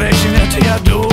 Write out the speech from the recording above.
Regimet, я думаю